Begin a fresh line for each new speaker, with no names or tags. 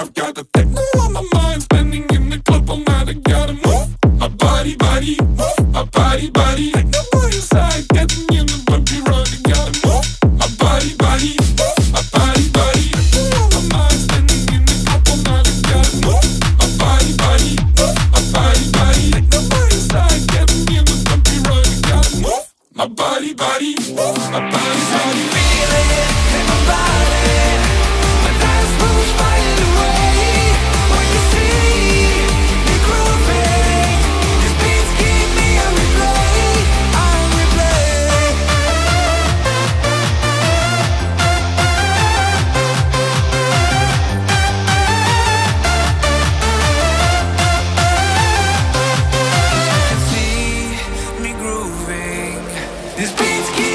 I've got the techno on my mind, spending in the club all night. I gotta move my body, body, move my body, body. Techno on your side, getting in the bumpy run. I gotta move my body, body, move my body, body. My body, body, move my body, body. Feeling in my body, my dance moves. These beats keep